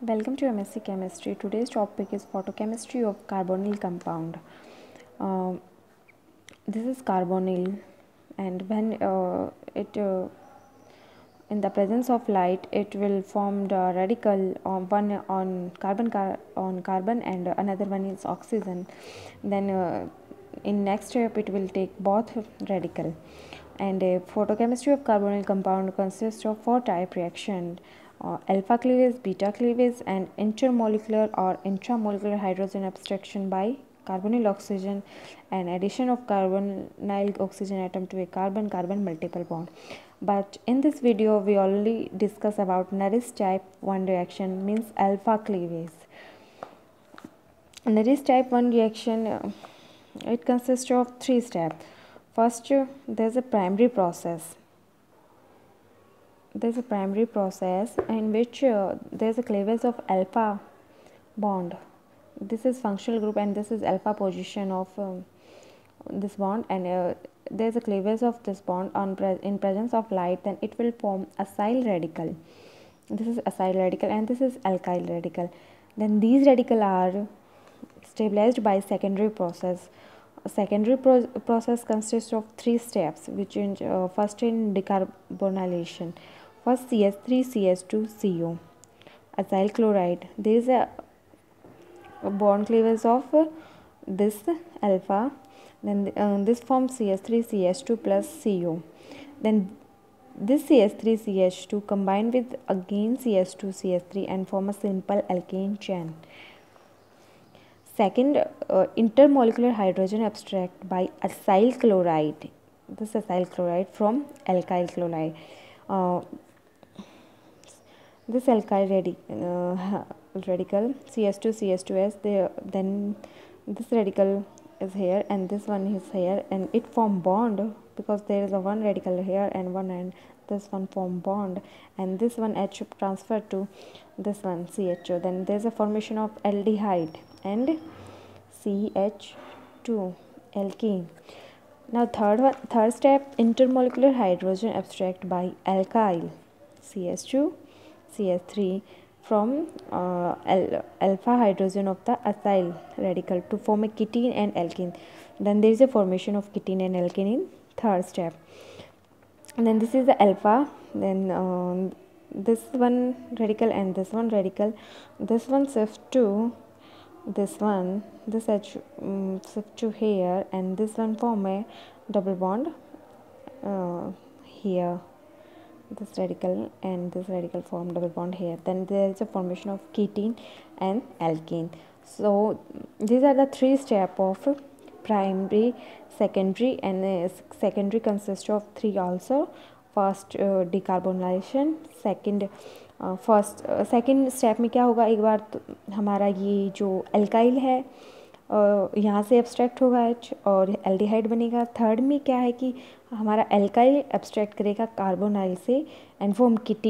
Welcome to MSc Chemistry. Today's topic is photochemistry of carbonyl compound. Um, this is carbonyl, and when uh, it uh, in the presence of light, it will form the radical on one on carbon car- on carbon, and another one is oxygen. Then uh, in next step, it will take both radical. And uh, photochemistry of carbonyl compound consists of four type reaction uh, alpha cleavage, beta cleavage, and intermolecular or intramolecular hydrogen abstraction by carbonyl oxygen and addition of carbonyl oxygen atom to a carbon carbon multiple bond. But in this video, we only discuss about Norrish type 1 reaction means alpha cleavage. Norrish type 1 reaction uh, it consists of three steps. First, uh, there's a primary process there's a primary process in which uh, there's a cleavage of alpha bond. This is functional group and this is alpha position of um, this bond and uh, there's a cleavage of this bond on pre- in presence of light then it will form acyl radical. This is acyl radical and this is alkyl radical. Then these radical are stabilized by secondary process. Secondary pro- process consists of three steps which in uh, first in decarbonylation First CH3CH2CO acyl chloride. There is a, a bond cleavage of uh, this alpha. Then uh, this forms CH3CH2 plus CO. Then this CH3CH2 combined with again CH2CH3 and form a simple alkane chain. Second, uh, intermolecular hydrogen abstract by acyl chloride. This acyl chloride from alkyl chloride. Uh, this alkyl radi uh, radical cs2 cs2s there then this radical is here and this one is here and it form bond because there is a one radical here and one and this one form bond and this one h transfer to this one cho then there's a formation of aldehyde and ch2 alkene. Now third one third step intermolecular hydrogen abstract by alkyl ch2 CH3 from uh, alpha hydrogen of the acyl radical to form a ketene and alkene. Then there is a formation of ketene and alkene in third step. And then this is the alpha. Then um, this one radical and this one radical. This one shift to this one. This H um, shift to here, and this one form a double bond uh, here this radical and this radical form double bond here then there is a formation of ketene and alkene so these are the three step of primary secondary and uh, secondary consists of three also uh, decarbonization second first second step में क्या होगा एक बार तो हमारा ये जो alkyl है यहाँ से एब्स्ट्रैक्ट होगा एच और एल्डिहाइड बनेगा। थर्ड में क्या है कि हमारा एल्काइल एब्स्ट्रैक्ट करेगा कार्बोनाइल से एंड फॉर्म किटी